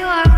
you are